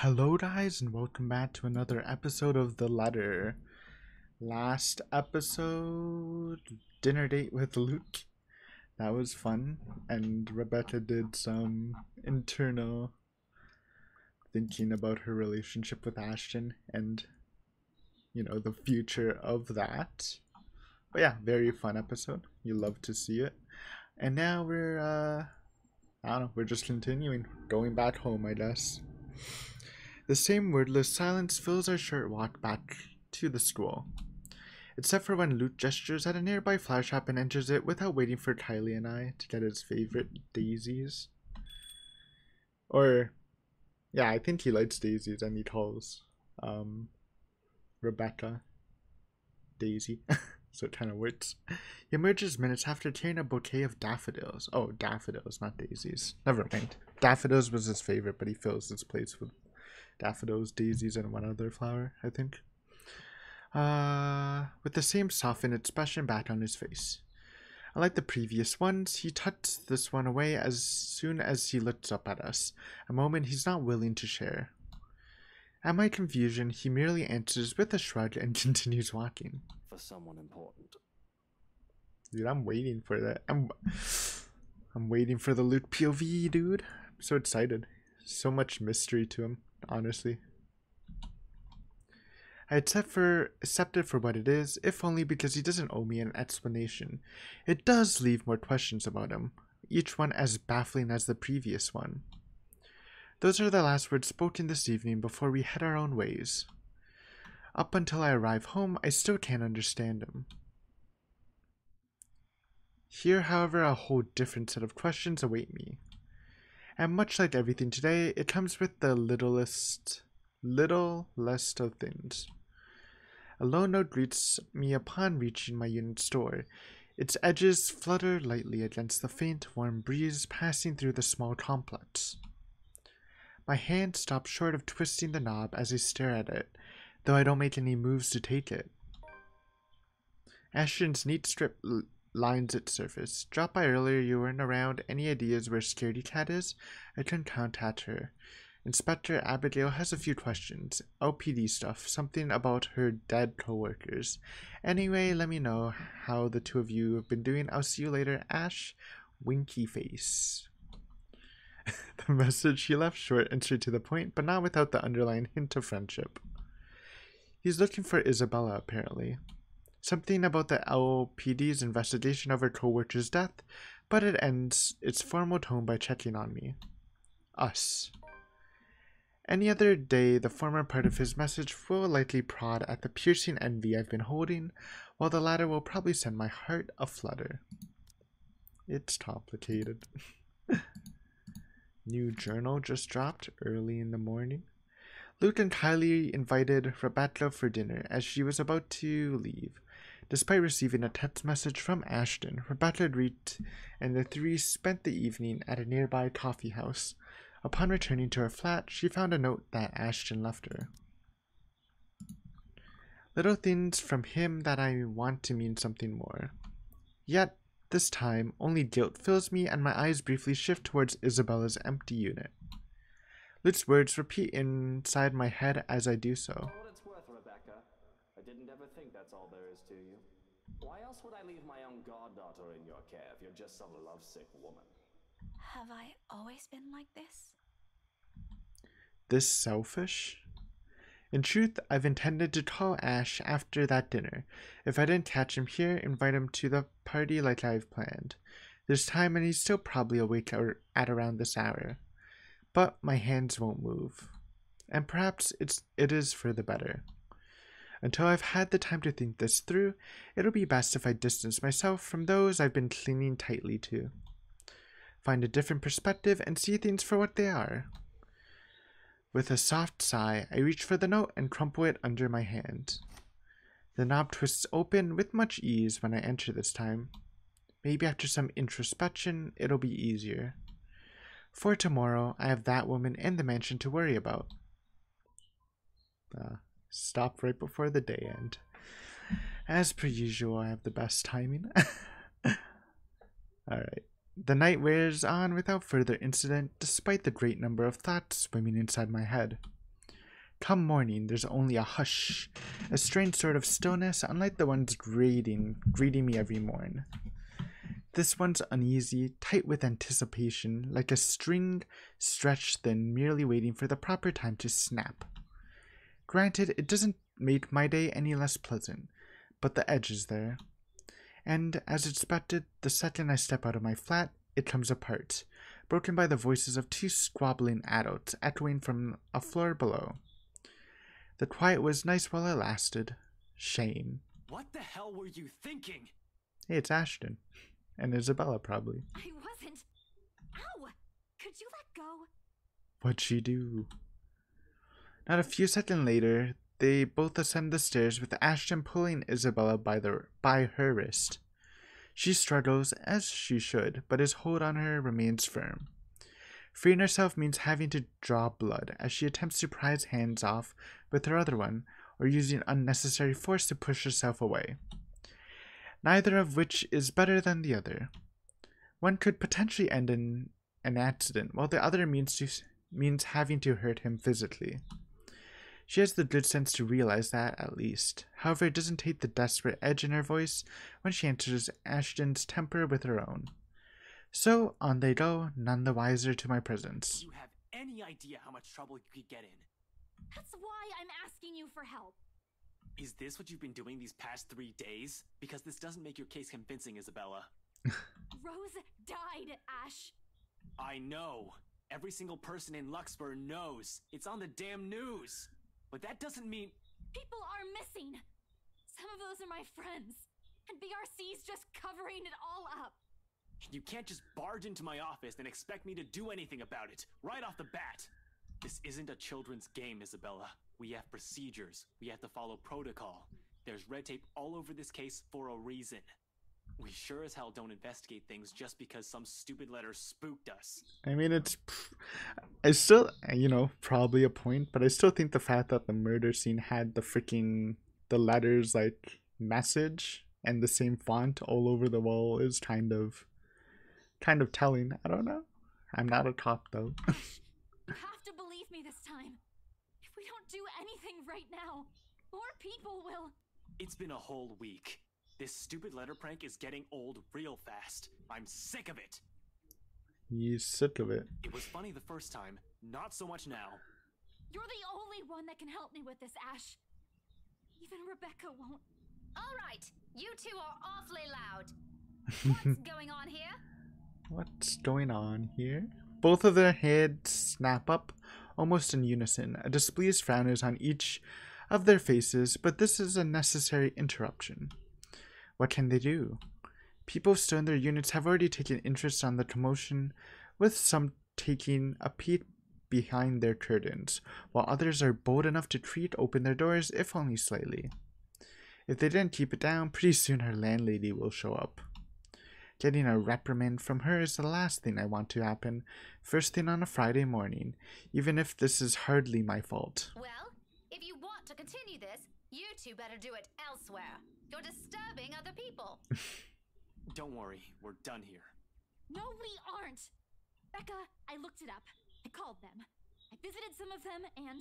Hello, guys, and welcome back to another episode of The Letter. Last episode, dinner date with Luke. That was fun, and Rebecca did some internal thinking about her relationship with Ashton and, you know, the future of that. But yeah, very fun episode. You love to see it. And now we're, uh, I don't know, we're just continuing, going back home, I guess. The same wordless silence fills our short walk back to the school. Except for when Luke gestures at a nearby flower shop and enters it without waiting for Kylie and I to get his favorite daisies. Or, yeah, I think he likes daisies and he calls um, Rebecca Daisy. so it kind of works. He emerges minutes after carrying a bouquet of daffodils. Oh, daffodils, not daisies. Never mind. Daffodils was his favorite, but he fills his place with daffodils, daisies, and one other flower, I think. Uh, with the same softened expression back on his face. Unlike the previous ones, he tucks this one away as soon as he looks up at us, a moment he's not willing to share. At my confusion, he merely answers with a shrug and continues walking. For someone important. Dude, I'm waiting for that. I'm I'm waiting for the Luke POV, dude. I'm so excited. So much mystery to him honestly. I accept for accept it for what it is, if only because he doesn't owe me an explanation. It does leave more questions about him, each one as baffling as the previous one. Those are the last words spoken this evening before we head our own ways. Up until I arrive home, I still can't understand him. Here, however, a whole different set of questions await me and much like everything today, it comes with the littlest, little list of things. A low note greets me upon reaching my unit store. Its edges flutter lightly against the faint, warm breeze passing through the small complex. My hand stops short of twisting the knob as I stare at it, though I don't make any moves to take it. Ashton's neat strip lines its surface. Dropped by earlier, you weren't around. Any ideas where Scaredy Cat is? I can contact her. Inspector Abigail has a few questions. LPD stuff, something about her dead coworkers. Anyway, let me know how the two of you have been doing. I'll see you later, Ash. Winky face. the message he left short and straight to the point, but not without the underlying hint of friendship. He's looking for Isabella, apparently. Something about the LPD's investigation of her co-worker's death, but it ends its formal tone by checking on me. Us. Any other day, the former part of his message will likely prod at the piercing envy I've been holding, while the latter will probably send my heart aflutter. It's complicated. New journal just dropped early in the morning. Luke and Kylie invited Rebecca for dinner as she was about to leave. Despite receiving a text message from Ashton, Rebecca agreed and the three spent the evening at a nearby coffee house. Upon returning to her flat, she found a note that Ashton left her. Little things from him that I want to mean something more. Yet, this time, only guilt fills me and my eyes briefly shift towards Isabella's empty unit. Luke's words repeat inside my head as I do so. Would I leave my own goddaughter in your care if you're just some lovesick woman? Have I always been like this? This selfish? In truth, I've intended to call Ash after that dinner. If I didn't catch him here, invite him to the party like I've planned. There's time and he's still probably awake at around this hour. But my hands won't move. And perhaps it's it is for the better. Until I've had the time to think this through, it'll be best if I distance myself from those I've been clinging tightly to. Find a different perspective and see things for what they are. With a soft sigh, I reach for the note and crumple it under my hand. The knob twists open with much ease when I enter this time. Maybe after some introspection, it'll be easier. For tomorrow, I have that woman and the mansion to worry about. Uh, Stop right before the day end. As per usual, I have the best timing. Alright. The night wears on without further incident, despite the great number of thoughts swimming inside my head. Come morning, there's only a hush, a strange sort of stillness, unlike the ones greeting, greeting me every morn. This one's uneasy, tight with anticipation, like a string stretched thin, merely waiting for the proper time to snap. Granted, it doesn't make my day any less pleasant, but the edge is there. And, as expected, the second I step out of my flat, it comes apart, broken by the voices of two squabbling adults echoing from a floor below. The quiet was nice while it lasted. Shame. What the hell were you thinking? Hey, it's Ashton. And Isabella, probably. I wasn't. Ow! Could you let go? What'd she do? Not a few seconds later, they both ascend the stairs with Ashton pulling Isabella by the by her wrist. She struggles, as she should, but his hold on her remains firm. Freeing herself means having to draw blood as she attempts to pry his hands off with her other one, or using unnecessary force to push herself away. Neither of which is better than the other. One could potentially end in an accident, while the other means to means having to hurt him physically. She has the good sense to realize that, at least. However, it doesn't take the desperate edge in her voice when she answers Ashton's temper with her own. So on they go, none the wiser to my presence. You have any idea how much trouble you could get in? That's why I'm asking you for help. Is this what you've been doing these past three days? Because this doesn't make your case convincing, Isabella. Rose died, Ash. I know. Every single person in Luxburg knows. It's on the damn news. But that doesn't mean. People are missing. Some of those are my friends. And BRC's just covering it all up. You can't just barge into my office and expect me to do anything about it, right off the bat. This isn't a children's game, Isabella. We have procedures. We have to follow protocol. There's red tape all over this case for a reason. We sure as hell don't investigate things just because some stupid letter spooked us. I mean, it's. I still, you know, probably a point, but I still think the fact that the murder scene had the freaking. the letters, like, message and the same font all over the wall is kind of. kind of telling. I don't know. I'm not a cop, though. You have to believe me this time. If we don't do anything right now, more people will. It's been a whole week. This stupid letter prank is getting old real fast. I'm sick of it. He's sick of it. It was funny the first time, not so much now. You're the only one that can help me with this, Ash. Even Rebecca won't. All right, you two are awfully loud. What's going on here? What's going on here? Both of their heads snap up, almost in unison. A displeased frown is on each of their faces, but this is a necessary interruption. What can they do? People still in their units have already taken interest on the commotion, with some taking a peek behind their curtains, while others are bold enough to treat open their doors, if only slightly. If they didn't keep it down, pretty soon her landlady will show up. Getting a reprimand from her is the last thing I want to happen, first thing on a Friday morning, even if this is hardly my fault. Well, if you want to continue this, you two better do it elsewhere. You're disturbing other people. Don't worry, we're done here. No, we aren't. Becca, I looked it up. I called them. I visited some of them, and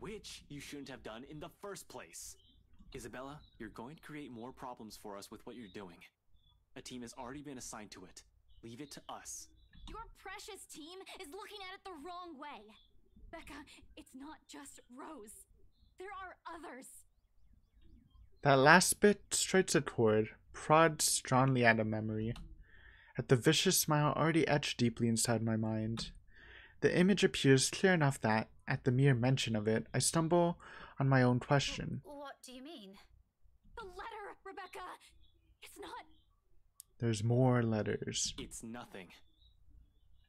Which you shouldn't have done in the first place. Isabella, you're going to create more problems for us with what you're doing. A team has already been assigned to it. Leave it to us. your precious team is looking at it the wrong way. Becca, it's not just Rose. There are others. That last bit strikes a chord, prods strongly at a memory, at the vicious smile already etched deeply inside my mind. The image appears clear enough that, at the mere mention of it, I stumble on my own question. What do you mean? The letter, Rebecca! It's not. There's more letters. It's nothing.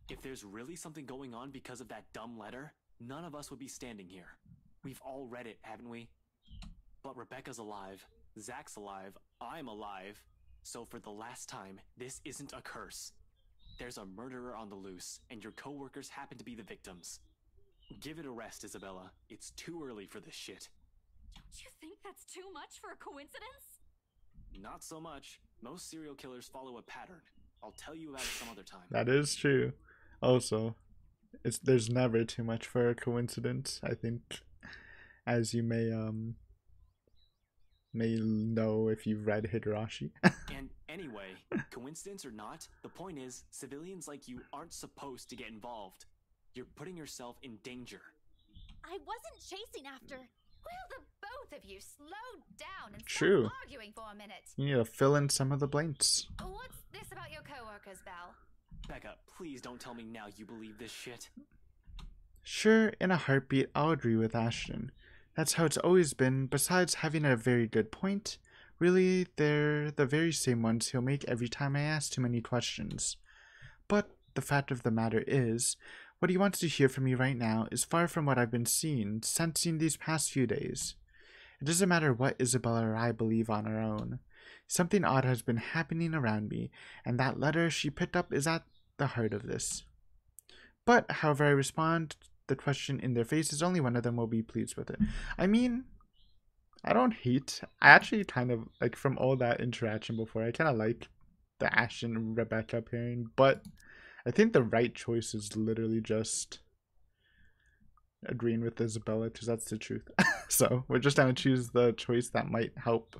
If there's really something going on because of that dumb letter, none of us would be standing here. We've all read it, haven't we? But Rebecca's alive, Zach's alive, I'm alive. So for the last time, this isn't a curse. There's a murderer on the loose, and your coworkers happen to be the victims. Give it a rest, Isabella. It's too early for this shit. Don't you think that's too much for a coincidence? Not so much. Most serial killers follow a pattern. I'll tell you about it some other time. That is true. Also, it's there's never too much for a coincidence, I think. as you may um may know if you've read Higurashi. And anyway, coincidence or not, the point is, civilians like you aren't supposed to get involved. You're putting yourself in danger. I wasn't chasing after. Will the both of you slow down and stop True. arguing for a minute? you need to fill in some of the blanks. What's this about your coworkers, Belle? Becca, please don't tell me now you believe this shit. Sure, in a heartbeat, I'll agree with Ashton. That's how it's always been. Besides having a very good point, really, they're the very same ones he'll make every time I ask too many questions. But the fact of the matter is, what he wants to hear from me right now is far from what I've been seeing, sensing these past few days. It doesn't matter what Isabella or I believe on our own. Something odd has been happening around me, and that letter she picked up is at the heart of this. But however I respond the question in their faces, only one of them will be pleased with it. I mean, I don't hate. I actually kind of like from all that interaction before. I kind of like the Ashton and Rebecca pairing, but I think the right choice is literally just agreeing with Isabella because that's the truth. so we're just gonna choose the choice that might help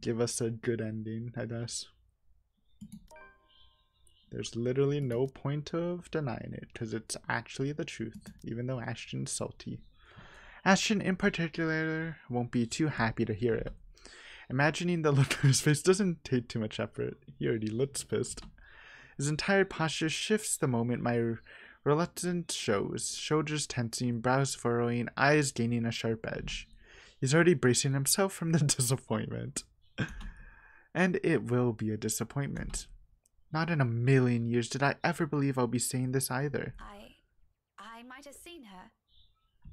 give us a good ending, I guess. There's literally no point of denying it because it's actually the truth, even though Ashton's salty. Ashton, in particular, won't be too happy to hear it. Imagining the look on his face doesn't take too much effort. He already looks pissed. His entire posture shifts the moment my reluctance shows, shoulders tensing, brows furrowing, eyes gaining a sharp edge. He's already bracing himself from the disappointment. and it will be a disappointment. Not in a million years did I ever believe I'll be saying this either. I. I might have seen her.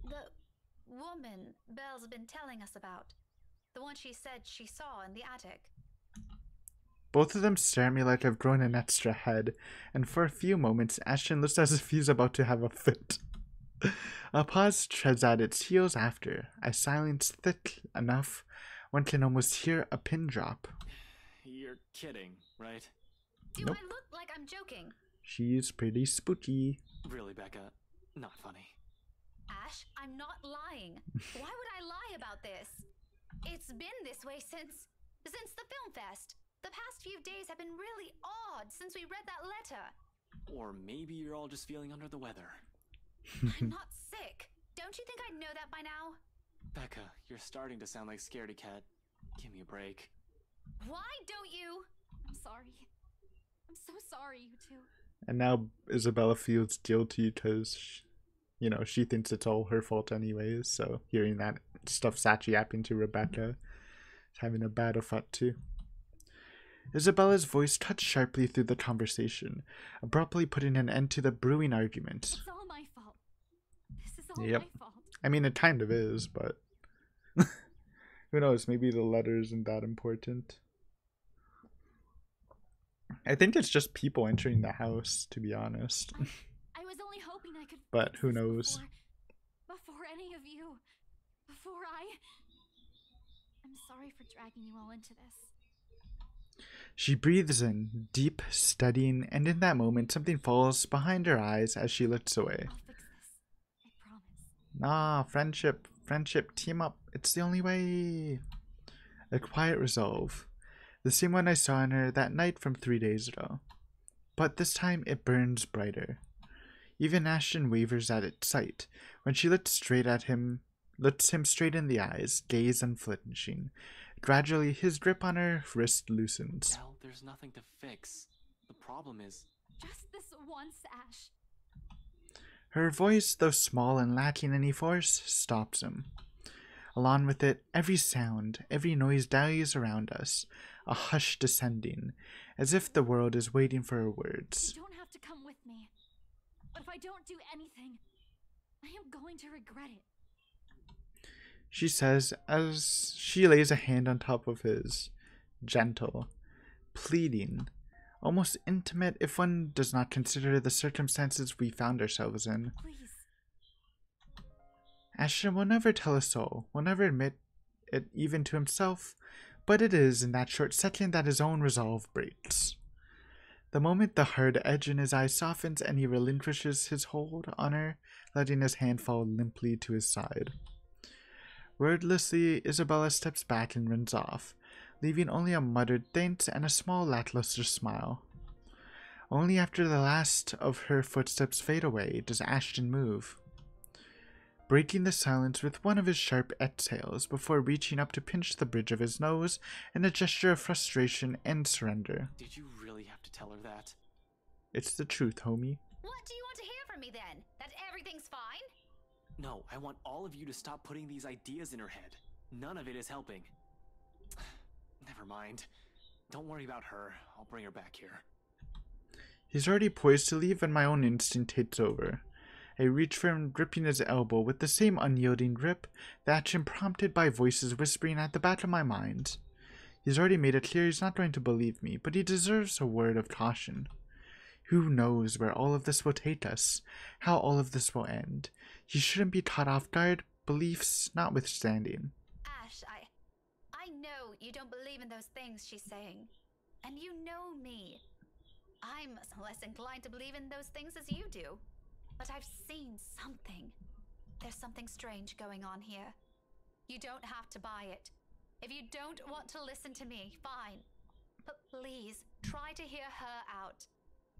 The woman Belle's been telling us about. The one she said she saw in the attic. Both of them stare at me like I've grown an extra head, and for a few moments, Ashton looks as if he's about to have a fit. a pause treads at its heels after, a silence thick enough one can almost hear a pin drop. You're kidding, right? Do Nope. I look like I'm joking? She's pretty spooky. Really, Becca? Not funny. Ash, I'm not lying. Why would I lie about this? It's been this way since since the film fest. The past few days have been really odd since we read that letter. Or maybe you're all just feeling under the weather. I'm not sick. Don't you think I'd know that by now? Becca, you're starting to sound like Scaredy Cat. Give me a break. Why don't you? I'm sorry. I'm so sorry, you two. And now Isabella feels guilty because, you know, she thinks it's all her fault anyways. So hearing that stuff actually happening to Rebecca is having a bad effect too. Isabella's voice cut sharply through the conversation, abruptly putting an end to the brewing argument. It's all my fault. This is all Yep. my fault. I mean, it kind of is, but who knows? Maybe the letter isn't that important. I think it's just people entering the house, to be honest. I was only hoping I could. But who knows? Before, before any of you. Before I. I'm sorry for dragging you all into this. She breathes in, deep, steadying, and in that moment something falls behind her eyes as she looks away. I'll fix this. I promise. Nah, friendship, friendship, team up. It's the only way. A quiet resolve. The same one I saw in her that night from three days ago. But this time it burns brighter. Even Ashton wavers at its sight when she looks straight at him, looks him straight in the eyes, gaze unflinching. Gradually, his grip on her wrist loosens. Well, there's nothing to fix. The problem is, Just this once, Ash. Her voice, though small and lacking any force, stops him. Along with it, every sound, every noise dies around us, a hush descending, as if the world is waiting for her words. You don't have to come with me. But if I don't do anything, I am going to regret it. She says as she lays a hand on top of his, gentle, pleading, almost intimate if one does not consider the circumstances we found ourselves in. Please. Ashton will never tell a soul, will never admit it even to himself, but it is in that short second that his own resolve breaks. The moment the hard edge in his eye softens and he relinquishes his hold on her, letting his hand fall limply to his side. Wordlessly, Isabella steps back and runs off, leaving only a muttered thanks and a small lackluster smile. Only after the last of her footsteps fade away does Ashton move, breaking the silence with one of his sharp exhales before reaching up to pinch the bridge of his nose in a gesture of frustration and surrender. Did you really have to tell her that? It's the truth, homie. What do you want to hear from me then? That everything's fine? No, I want all of you to stop putting these ideas in her head. None of it is helping. Never mind. Don't worry about her. I'll bring her back here. He's already poised to leave, and my own instinct takes over. I reach for him, gripping his elbow with the same unyielding grip, the action prompted by voices whispering at the back of my mind. He's already made it clear he's not going to believe me, but he deserves a word of caution. Who knows where all of this will take us, how all of this will end. He shouldn't be caught off guard, beliefs notwithstanding. Ash, I. I know you don't believe in those things she's saying. And you know me. I'm less inclined to believe in those things as you do. But I've seen something. There's something strange going on here. You don't have to buy it. If you don't want to listen to me, fine. But please, try to hear her out.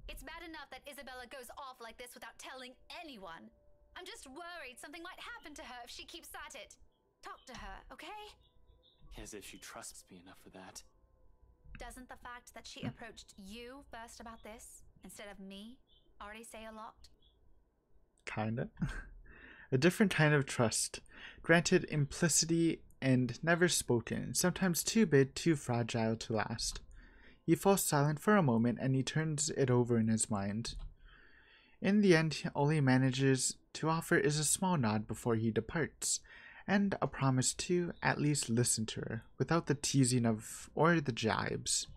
It's bad enough that Isabella goes off like this without telling anyone. I'm just worried something might happen to her if she keeps at it. Talk to her, okay? As if she trusts me enough for that. Doesn't the fact that she approached you first about this instead of me already say a lot? Kinda. a different kind of trust, granted implicity and never spoken, sometimes too big, too fragile to last. He falls silent for a moment and he turns it over in his mind. In the end, all he manages to offer is a small nod before he departs, and a promise to at least listen to her without the teasing of or the jibes.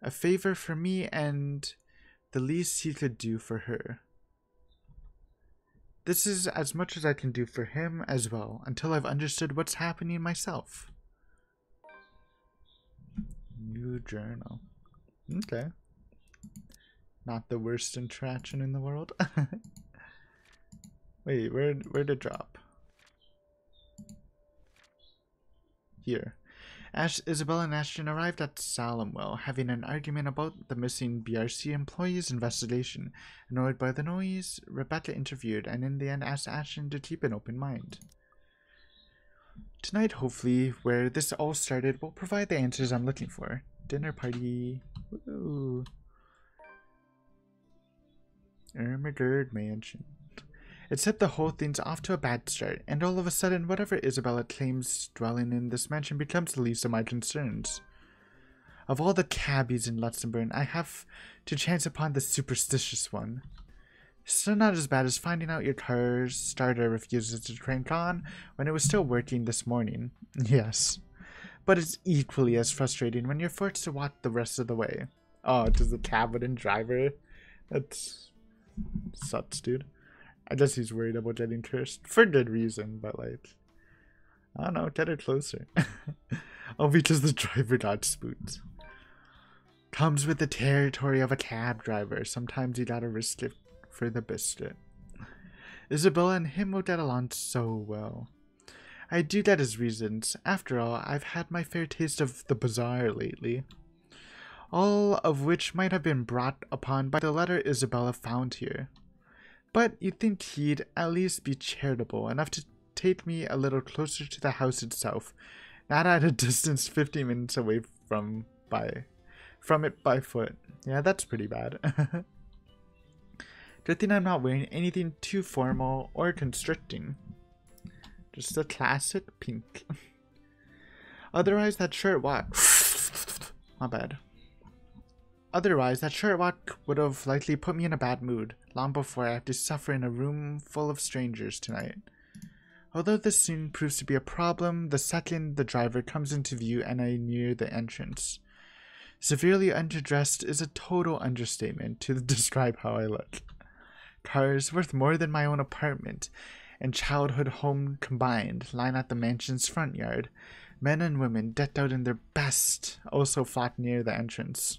A favor for me and the least he could do for her. This is as much as I can do for him as well until I've understood what's happening myself. New journal. Okay. Not the worst interaction in the world. Wait, where where'd it drop? Here. Ash, Isabella and Ashton arrived at Salemwell, having an argument about the missing BRC employee's investigation. Annoyed by the noise, Rebecca interviewed and in the end asked Ashton to keep an open mind. Tonight, hopefully, where this all started, will provide the answers I'm looking for. Dinner party. Woo. Ermengarde Mansion. Except the whole thing's off to a bad start, and all of a sudden, whatever Isabella claims dwelling in this mansion becomes the least of my concerns. Of all the cabbies in Luxembourg, I have to chance upon the superstitious one. Still not as bad as finding out your car's starter refuses to crank on when it was still working this morning. Yes. But it's equally as frustrating when you're forced to walk the rest of the way. Oh, does the cabin driver? That's sucks, dude. I guess he's worried about getting cursed for good reason, but like, I don't know, get her closer. oh, because the driver got spooked. Comes with the territory of a cab driver. Sometimes you gotta risk it for the biscuit. Isabella and him will get along so well. I do that as reasons. After all, I've had my fair taste of the bazaar lately. All of which might have been brought upon by the letter Isabella found here. But you'd think he'd at least be charitable enough to take me a little closer to the house itself, not at a distance 50 minutes away from by from it by foot. Yeah, that's pretty bad. Good thing I'm not wearing anything too formal or constricting. Just a classic pink. Otherwise, that shirt what? My bad. Otherwise, that shirt walk would have likely put me in a bad mood, long before I have to suffer in a room full of strangers tonight. Although this soon proves to be a problem, the second the driver comes into view and I near the entrance. Severely underdressed is a total understatement to describe how I look. Cars worth more than my own apartment and childhood home combined line at the mansion's front yard. Men and women decked out in their best also flock near the entrance.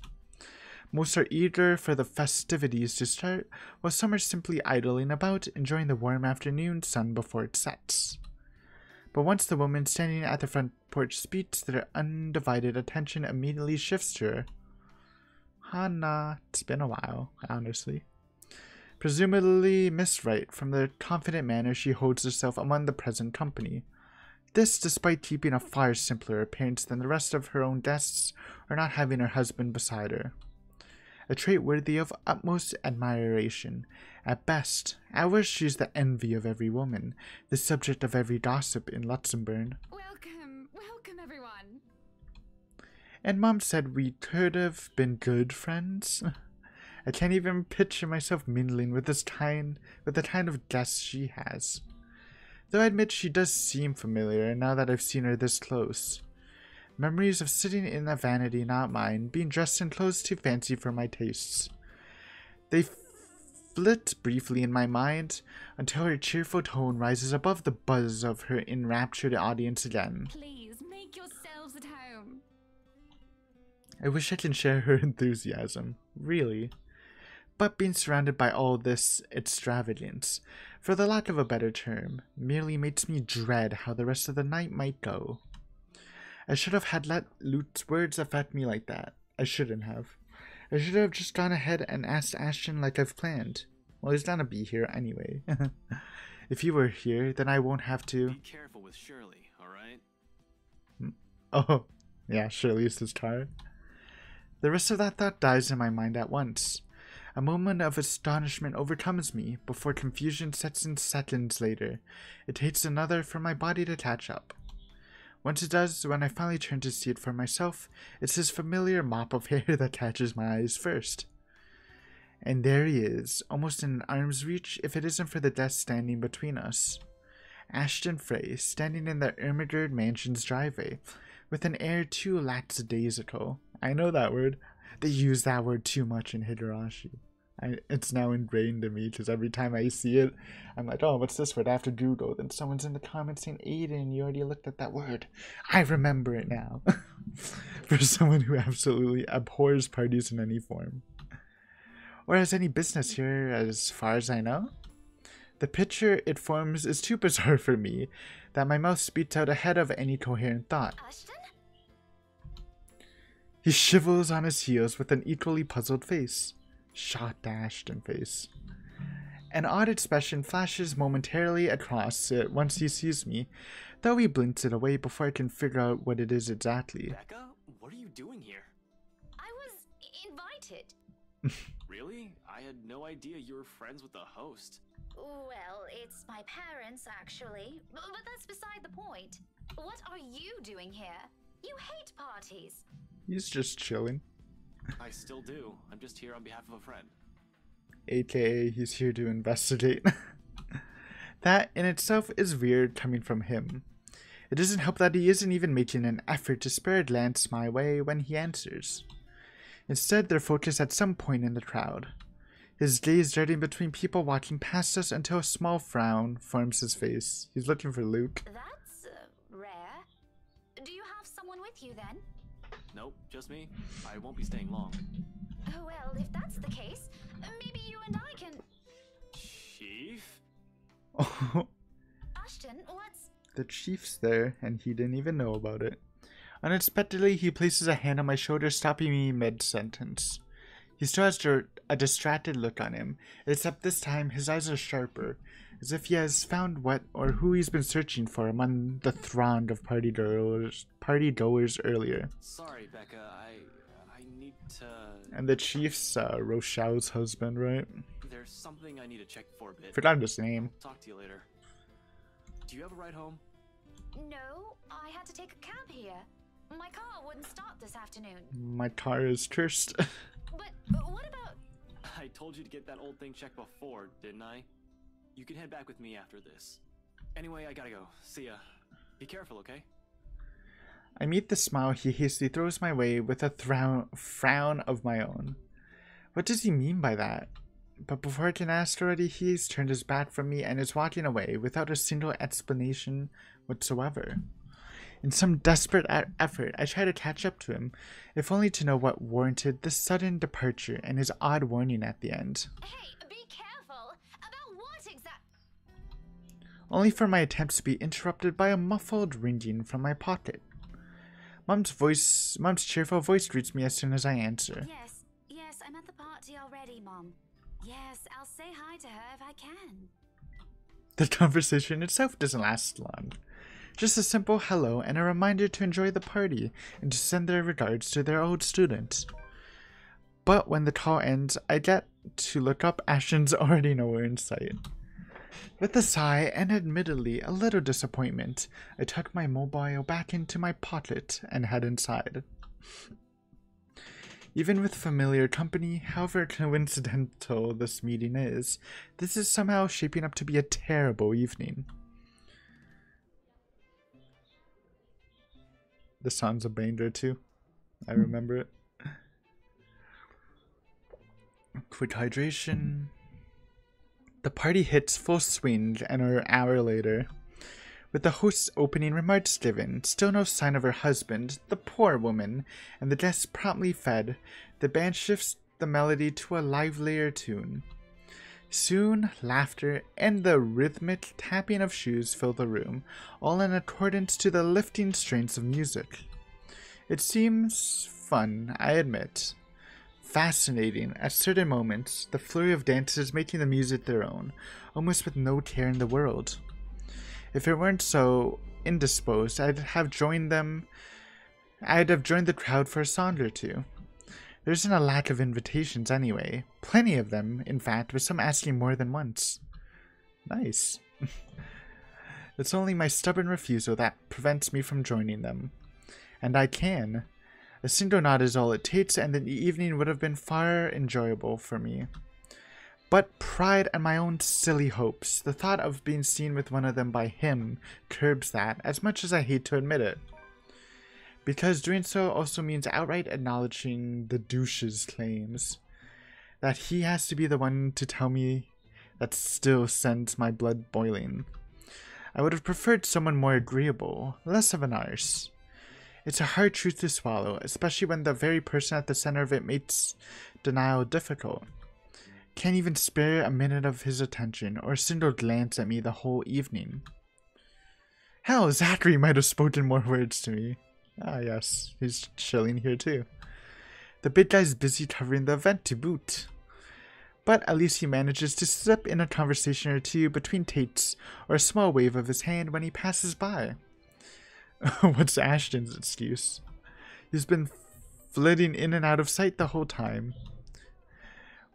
Most are eager for the festivities to start, while some are simply idling about, enjoying the warm afternoon sun before it sets. But once the woman standing at the front porch speaks, their undivided attention immediately shifts to her. Hannah, it's been a while, honestly. Presumably Miss Wright from the confident manner she holds herself among the present company. This despite keeping a far simpler appearance than the rest of her own guests or not having her husband beside her. A trait worthy of utmost admiration. At best, worst she's the envy of every woman, the subject of every gossip in Luxembourg. Welcome, welcome everyone. And mom said we could have been good friends. I can't even picture myself mingling with this kind with the kind of guests she has. Though I admit she does seem familiar now that I've seen her this close. Memories of sitting in a vanity not mine, being dressed in clothes too fancy for my tastes. They flit briefly in my mind until her cheerful tone rises above the buzz of her enraptured audience again. Please make yourselves at home. I wish I can share her enthusiasm, really. But being surrounded by all this extravagance, for the lack of a better term, merely makes me dread how the rest of the night might go. I should have had let Lute's words affect me like that. I shouldn't have. I should have just gone ahead and asked Ashton like I've planned. Well, he's gonna be here anyway. if he were here, then I won't have to. Be careful with Shirley, alright? Hmm. Oh, yeah, Shirley's his tar. The rest of that thought dies in my mind at once. A moment of astonishment overcomes me before confusion sets in seconds later. It takes another for my body to catch up. Once it does, when I finally turn to see it for myself, it's his familiar mop of hair that catches my eyes first. And there he is, almost in arm's reach if it isn't for the desk standing between us. Ashton Frey, standing in the Ermengarde mansion's driveway, with an air too lackadaisical. I know that word. They use that word too much in Higurashi. I, it's now ingrained in me because every time I see it, I'm like, oh, what's this word? I have to Google. Then someone's in the comments saying, Aiden, you already looked at that word. I remember it now. For someone who absolutely abhors parties in any form. Or has any business here, as far as I know. The picture it forms is too bizarre for me that my mouth speaks out ahead of any coherent thought. He shivels on his heels with an equally puzzled face. Shot Ashton face. An odd expression flashes momentarily across it once he sees me, though he blinks it away before I can figure out what it is exactly. Becca, what are you doing here? I was invited. Really? I had no idea you were friends with the host. Well, it's my parents, actually. But, but that's beside the point. What are you doing here? You hate parties. He's just chilling. I still do. I'm just here on behalf of a friend. aka he's here to investigate. that in itself is weird coming from him. It doesn't help that he isn't even making an effort to spare a glance my way when he answers. Instead, they're focused at some point in the crowd. His gaze darting between people walking past us until a small frown forms his face. He's looking for Luke. That's uh, rare. Do you have someone with you then? Nope, just me. I won't be staying long. Oh, well, if that's the case, maybe you and I can. Chief? Ashton, what's. the chief's there, and he didn't even know about it. Unexpectedly, he places a hand on my shoulder, stopping me mid sentence. He still has a distracted look on him, except this time his eyes are sharper, as if he has found what or who he's been searching for among the throng of party goers, party goers earlier. Sorry, Becca. I I need to. And the chief's uh, Rochelle's husband, right? There's something I need to check for a bit. Forgot his name. Talk to you later. Do you have a ride home? No, I had to take a cab here. My car wouldn't start this afternoon. My car is cursed. But, but what about. I told you to get that old thing checked before, didn't I? You can head back with me after this. Anyway, I gotta go. See ya. Be careful, okay? I meet the smile he hastily throws my way with a thrown frown of my own. What does he mean by that? But before I can ask already, he's turned his back from me and is walking away without a single explanation whatsoever. In some desperate effort, I try to catch up to him, if only to know what warranted this sudden departure and his odd warning at the end. Hey, only for my attempts to be interrupted by a muffled ringing from my pocket. Mom's voice, Mom's cheerful voice greets me as soon as I answer. Yes, yes, I'm at the party already, Mom. Yes, I'll say hi to her if I can. The conversation itself doesn't last long. Just a simple hello and a reminder to enjoy the party and to send their regards to their old student. But when the call ends, I get to look up Ashton's already nowhere in sight. With a sigh and admittedly a little disappointment, I tucked my mobile back into my pocket and head inside. Even with familiar company, however coincidental this meeting is, this is somehow shaping up to be a terrible evening. The song's a banger too. I hmm. remember it. Quick hydration. The party hits full swing and an hour later. With the host's opening remarks given, still no sign of her husband, the poor woman, and the guests promptly fed, the band shifts the melody to a livelier tune. Soon, laughter and the rhythmic tapping of shoes fill the room, all in accordance to the lifting strains of music. It seems fun, I admit. Fascinating at certain moments, the flurry of dancers making the music their own, almost with no care in the world. If it weren't so indisposed, I'd have joined them. I'd have joined the crowd for a song or two. There isn't a lack of invitations anyway. Plenty of them, in fact, with some asking more than once. Nice. it's only my stubborn refusal that prevents me from joining them. And I can. A single nod is all it takes, and the evening would have been far enjoyable for me. But pride and my own silly hopes, the thought of being seen with one of them by him, curbs that, as much as I hate to admit it. Because doing so also means outright acknowledging the douche's claims. That he has to be the one to tell me that still sends my blood boiling. I would have preferred someone more agreeable, less of an arse. It's a hard truth to swallow, especially when the very person at the center of it makes denial difficult. Can't even spare a minute of his attention or a single glance at me the whole evening. Hell, Zachary might have spoken more words to me. Ah, yes, he's chilling here too. The big guy's busy covering the event to boot. But at least he manages to slip in a conversation or two between tates or a small wave of his hand when he passes by. What's Ashton's excuse? He's been flitting in and out of sight the whole time.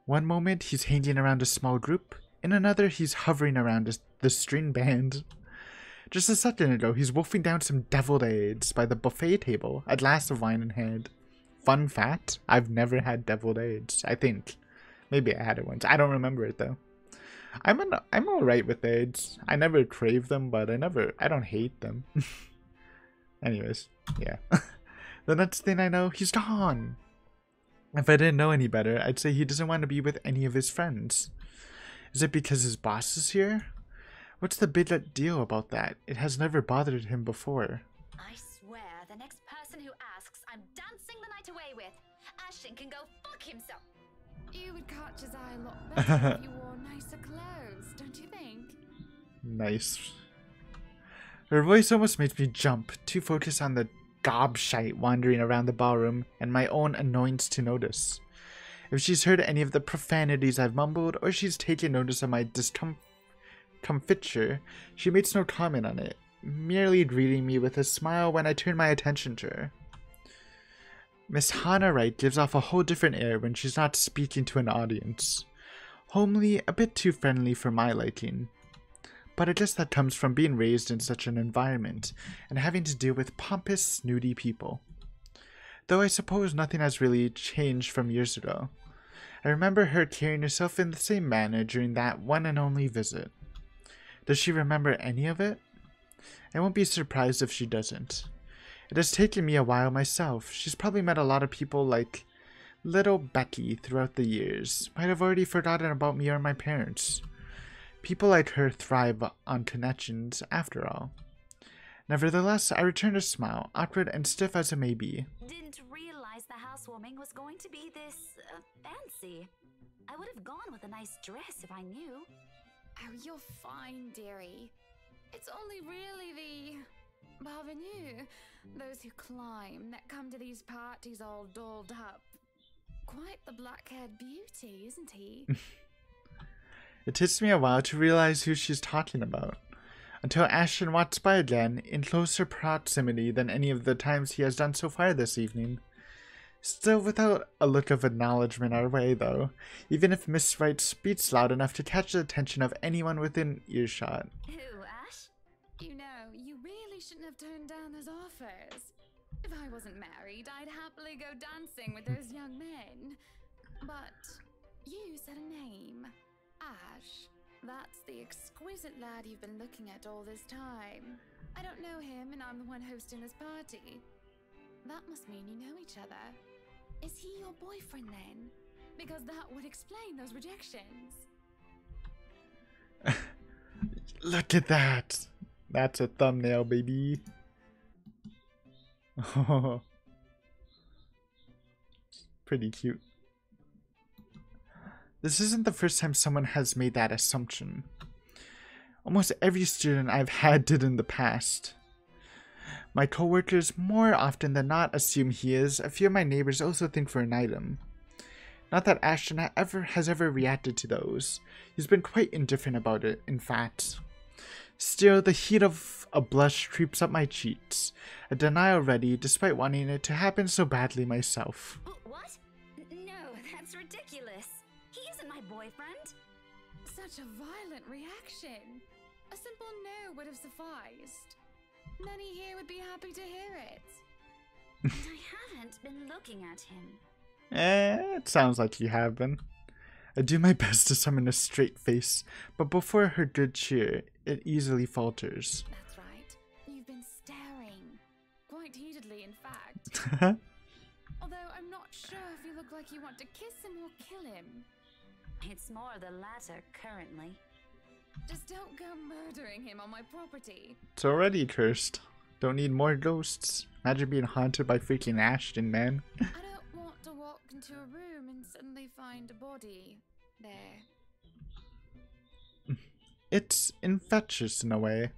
One moment he's hanging around a small group, in another he's hovering around the string band. Just a second ago, he's wolfing down some deviled eggs by the buffet table, a glass of wine in hand. Fun fact, I've never had deviled eggs, I think. Maybe I had it once. I don't remember it though. I'm an, I'm alright with eggs. I never crave them, but I never I don't hate them. Anyways, yeah. the next thing I know, he's gone. If I didn't know any better, I'd say he doesn't want to be with any of his friends. Is it because his boss is here? What's the big deal about that? It has never bothered him before. I swear, the next person who asks, I'm dancing the night away with. Ashton can go fuck himself. You would catch his eye a lot better if you wore nicer clothes, don't you think? Nice. Her voice almost makes me jump, too focused on the gobshite wandering around the ballroom and my own annoyance to notice. If she's heard any of the profanities I've mumbled, or she's taken notice of my discomfiture, she makes no comment on it, merely greeting me with a smile when I turn my attention to her. Miss Hannah Wright gives off a whole different air when she's not speaking to an audience. Homely, a bit too friendly for my liking. But I guess that comes from being raised in such an environment and having to deal with pompous, snooty people. Though I suppose nothing has really changed from years ago. I remember her carrying herself in the same manner during that one and only visit. Does she remember any of it? I won't be surprised if she doesn't. It has taken me a while myself. She's probably met a lot of people like little Becky throughout the years. Might have already forgotten about me or my parents. People like her thrive on connections, after all. Nevertheless, I returned a smile, awkward and stiff as it may be. Didn't realize the housewarming was going to be this uh, fancy. I would have gone with a nice dress if I knew. Oh, you're fine, dearie. It's only really the parvenu, those who climb, that come to these parties all dolled up. Quite the black-haired beauty, isn't he? It takes me a while to realize who she's talking about. Until Ashton walks by again, in closer proximity than any of the times he has done so far this evening. Still without a look of acknowledgement our way, though, even if Miss Wright speaks loud enough to catch the attention of anyone within earshot. Who, Ash? You know, you really shouldn't have turned down those offers. If I wasn't married, I'd happily go dancing with those young men. But you said a name Ash. That's the exquisite lad you've been looking at all this time. I don't know him, and I'm the one hosting this party. That must mean you know each other. Is he your boyfriend then? Because that would explain those rejections. Look at that! That's a thumbnail, baby. Pretty cute. This isn't the first time someone has made that assumption. Almost every student I've had did in the past. My coworkers more often than not assume he is. A few of my neighbors also think for an item. Not that Ashton ever has ever reacted to those. He's been quite indifferent about it, in fact. Still, the heat of a blush creeps up my cheeks, a denial ready, despite wanting it to happen so badly myself. What? Boyfriend. Such a violent reaction. A simple no would have sufficed. Many here would be happy to hear it. And I haven't been looking at him. Eh, it sounds like you have been. I do my best to summon a straight face, but before her good cheer, it easily falters. That's right. You've been staring. Quite heatedly, in fact. Although I'm not sure if you look like you want to kiss him or kill him. It's more the latter currently. Just don't go murdering him on my property. it's already cursed. Don't need more ghosts. Imagine being haunted by freaking Ashton, man. I don't want to walk into a room and suddenly find a body there. It's infectious in a way.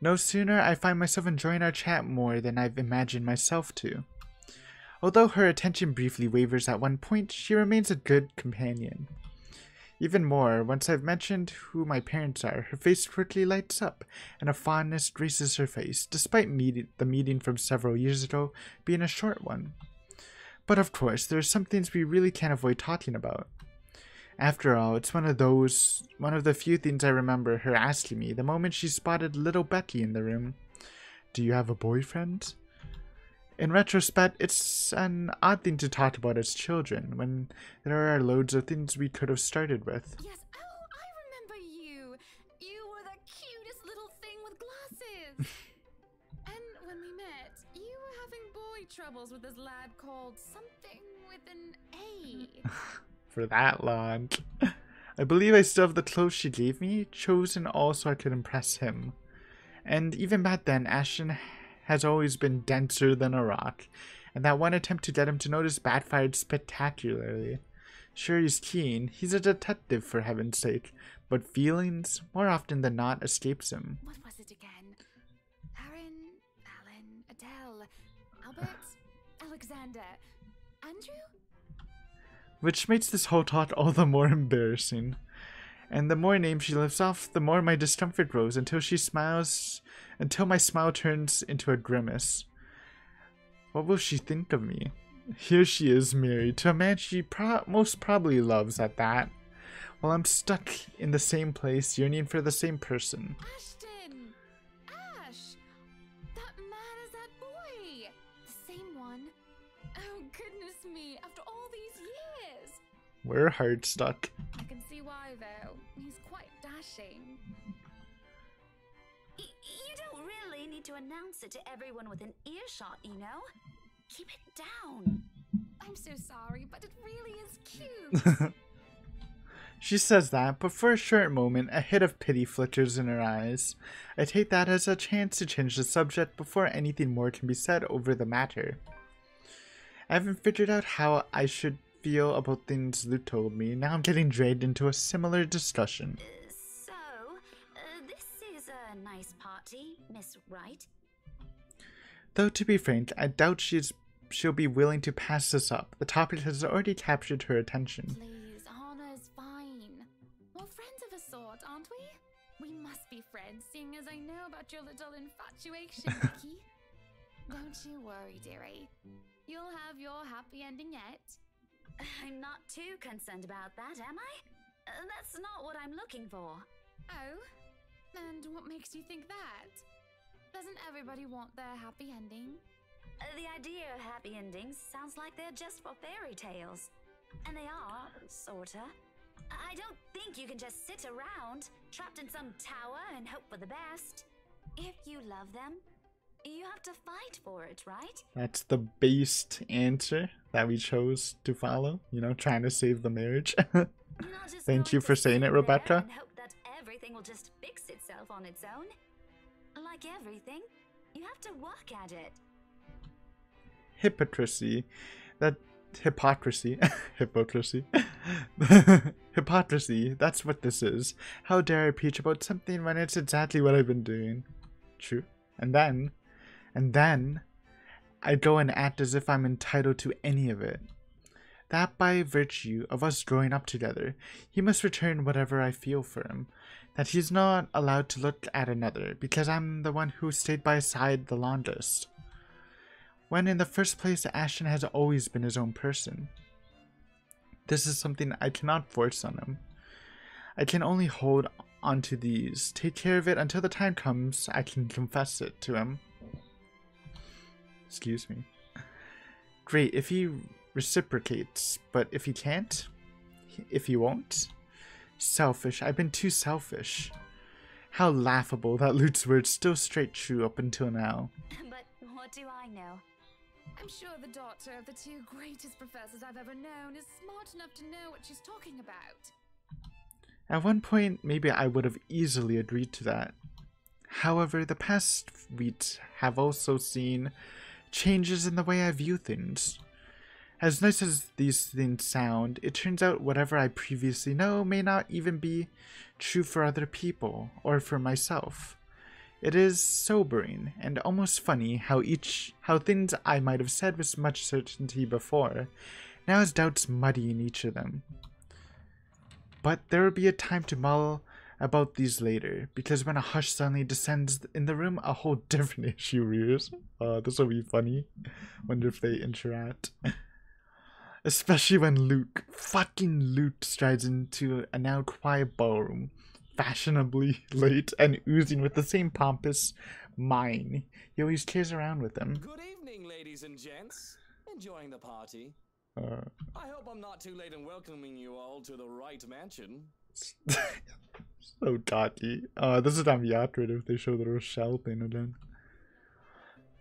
No sooner I find myself enjoying our chat more than I've imagined myself to. Although her attention briefly wavers at one point, she remains a good companion. Even more, once I've mentioned who my parents are, her face quickly lights up, and a fondness graces her face, despite meet- the meeting from several years ago being a short one. But of course, there are some things we really can't avoid talking about. After all, it's one of those, one of the few things I remember her asking me the moment she spotted little Becky in the room. Do you have a boyfriend? In retrospect, it's an odd thing to talk about as children when there are loads of things we could have started with. Yes, oh, I remember you. You were the cutest little thing with glasses. and when we met, you were having boy troubles with this lad called something with an A. For that long. I believe I still have the clothes she gave me, chosen all so I could impress him. And even back then, Ashton has always been denser than a rock, and that one attempt to get him to notice backfired spectacularly. Sure, he's keen, he's a detective for heaven's sake, but feelings, more often than not, escapes him. what was it again? Aaron, Alan, Adele, Albert, Alexander, Andrew? which makes this whole talk all the more embarrassing. And the more names she lifts off, the more my discomfort grows until she smiles, until my smile turns into a grimace. What will she think of me? Here she is married to a man she pro- most probably loves at that, while I'm stuck in the same place, yearning for the same person. Ashton! Ash! That man is that boy! The same one. Oh, goodness me, after all these years! We're hard stuck. I can see why, though. He's quite dashing. Need to announce it to everyone within earshot, you know? Keep it down. I'm so sorry, but it really is cute. She says that, but for a short moment, a hit of pity flickers in her eyes. I take that as a chance to change the subject before anything more can be said over the matter. I haven't figured out how I should feel about things Luke told me. Now I'm getting dragged into a similar discussion. Uh, nice party, Miss Wright. Though to be frank, I doubt she's she'll be willing to pass this up. The topic has already captured her attention. Please, Hannah's fine. We're friends of a sort, aren't we? We must be friends, seeing as I know about your little infatuation, Vicky. Don't you worry, dearie. You'll have your happy ending yet. I'm not too concerned about that, am I? Uh, that's not what I'm looking for. Oh? And what makes you think that? Doesn't everybody want their happy ending? Uh, the idea of happy endings sounds like they're just for fairy tales. And they are, sorta. I don't think you can just sit around, trapped in some tower and hope for the best. If you love them, you have to fight for it, right? That's the based answer that we chose to follow. You know, trying to save the marriage. You're not just Thank you for saying sit it, there Rebecca. Everything will just fix itself on its own. Like everything, you have to work at it. Hypocrisy. That hypocrisy. hypocrisy. hypocrisy. That's what this is. How dare I preach about something when it's exactly what I've been doing? True. And then, and then, I go and act as if I'm entitled to any of it. That by virtue of us growing up together, he must return whatever I feel for him. That he's not allowed to look at another because I'm the one who stayed by his side the longest. When in the first place, Ashton has always been his own person. This is something I cannot force on him. I can only hold onto these, take care of it until the time comes I can confess it to him. Excuse me. Great, if he reciprocates, but if he can't, if he won't, selfish. I've been too selfish. How laughable that Luke's words still straight true up until now. but what do I know? I'm sure the daughter of the two greatest professors I've ever known is smart enough to know what she's talking about. At one point, maybe I would have easily agreed to that. However, the past weeks have also seen changes in the way I view things. As nice as these things sound, it turns out whatever I previously know may not even be true for other people or for myself. It is sobering and almost funny how each how things I might have said with much certainty before now has doubts muddying each of them. But there will be a time to mull about these later, because when a hush suddenly descends in the room, a whole different issue rears. Uh, this will be funny. Wonder if they interact. Especially when Luke, fucking Luke, strides into a now quiet ballroom, fashionably late and oozing with the same pompous mine he always carries around with him. Good evening, ladies and gents. Enjoying the party. Uh, I hope I'm not too late in welcoming you all to the Wright mansion. so cocky. Uh, this is be accurate if they show the Rochelle thing again.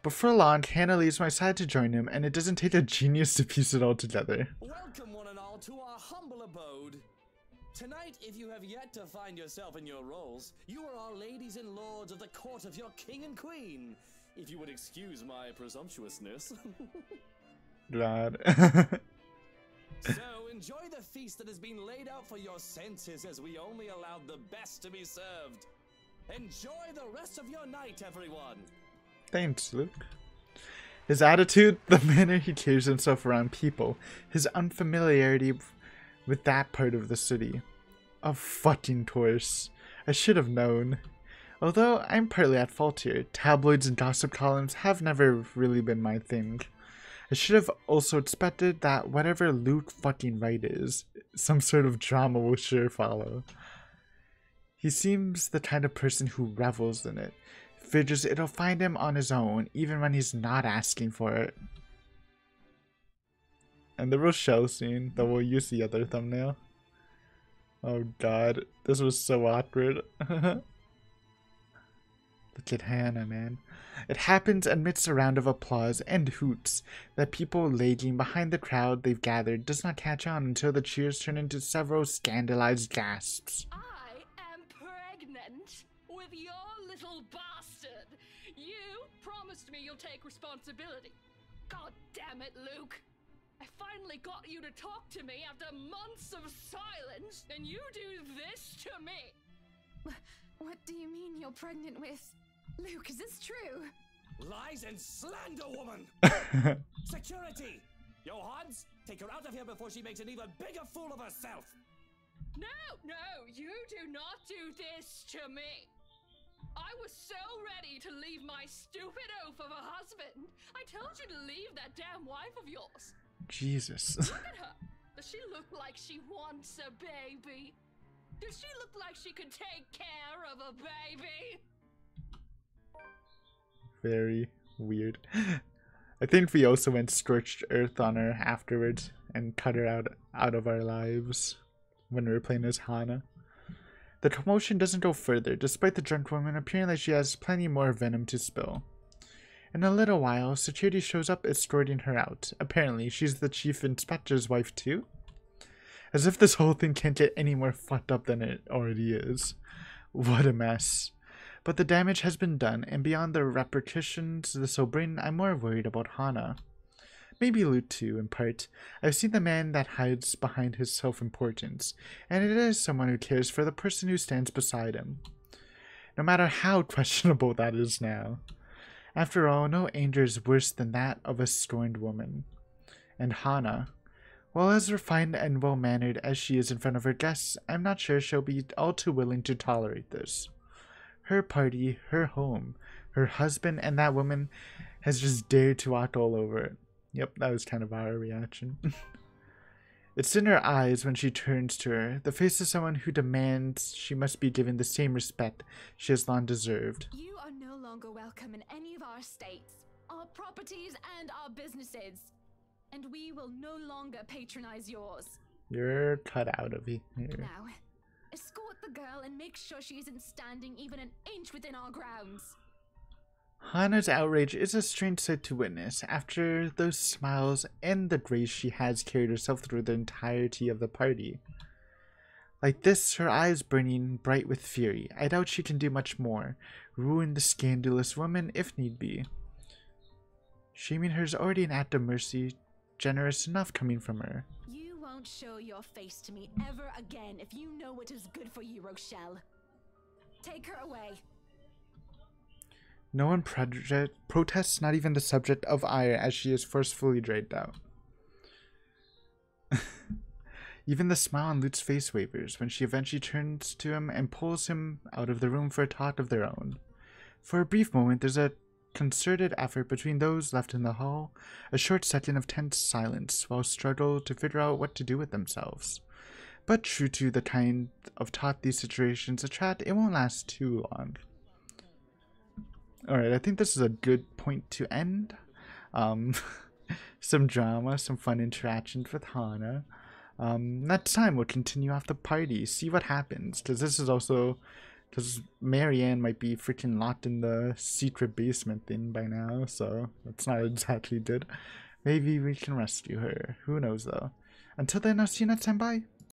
Before long, Hannah leaves my side to join him, and it doesn't take a genius to piece it all together. Welcome, one and all, to our humble abode. Tonight, if you have yet to find yourself in your roles, you are our ladies and lords of the court of your king and queen. If you would excuse my presumptuousness. Glad. so, enjoy the feast that has been laid out for your senses as we only allowed the best to be served. Enjoy the rest of your night, everyone. Thanks, Luke. His attitude, the manner he carries himself around people, his unfamiliarity with that part of the city. A fucking course. I should have known. Although I'm partly at fault here, tabloids and gossip columns have never really been my thing. I should have also expected that whatever Luke fucking Wright is, some sort of drama will sure follow. He seems the kind of person who revels in it, figures it'll find him on his own, even when he's not asking for it. And the Rochelle scene, that we'll use the other thumbnail. Oh god, this was so awkward. Look at Hannah, man. It happens amidst a round of applause and hoots that people lagging behind the crowd they've gathered does not catch on until the cheers turn into several scandalized gasps. I am pregnant with your little bastard. You promised me you'll take responsibility. God damn it, Luke. I finally got you to talk to me after months of silence, and you do this to me. What do you mean you're pregnant with? Luke, is this true? Lies and slander, woman! Security! Johans, take her out of here before she makes an even bigger fool of herself! No, no, you do not do this to me. I was so ready to leave my stupid oaf of a husband. I told you to leave that damn wife of yours. Jesus. Look at her. Does she look like she wants a baby? Does she look like she could take care of a baby? Very weird. I think we also went scorched earth on her afterwards and cut her out out of our lives when we were playing as Hannah. The commotion doesn't go further, despite the drunk woman appearing like she has plenty more venom to spill. In a little while, security shows up escorting her out. Apparently, she's the chief inspector's wife too? As if this whole thing can't get any more fucked up than it already is. What a mess. But the damage has been done, and beyond the repercussions this will bring, I'm more worried about Hannah. Maybe Luke too, in part. I've seen the man that hides behind his self-importance, and it is someone who cares for the person who stands beside him. No matter how questionable that is now. After all, no anger is worse than that of a scorned woman. And Hannah, while as refined and well-mannered as she is in front of her guests, I'm not sure she'll be all too willing to tolerate this. Her party, her home, her husband, and that woman has just dared to walk all over it. Yep, that was kind of our reaction. it's in her eyes when she turns to her, the face of someone who demands she must be given the same respect she has long deserved. You are no longer welcome in any of our states, our properties, and our businesses. And we will no longer patronize yours. You're cut out of here. Now, escort the girl and make sure she isn't standing even an inch within our grounds. Hannah's outrage is a strange sight to witness after those smiles and the grace she has carried herself through the entirety of the party. Like this, her eyes burning bright with fury. I doubt she can do much more. Ruin the scandalous woman if need be. Shaming her is already an act of mercy, generous enough coming from her. You won't show your face to me ever again if you know what is good for you, Rochelle. Take her away. No one protests, not even the subject of ire, as she is forcefully dragged out. even the smile on Luke's face wavers when she eventually turns to him and pulls him out of the room for a talk of their own. For a brief moment, there's a concerted effort between those left in the hall, a short second of tense silence while struggle to figure out what to do with themselves. But true to the kind of talk these situations attract, it won't last too long. Alright, I think this is a good point to end. Um, some drama, some fun interactions with Hannah. Um, next time we'll continue off the party, see what happens, because this is also because Marianne might be freaking locked in the secret basement thing by now, so that's not exactly good. Maybe we can rescue her. Who knows though. Until then, I'll see you next time. Bye.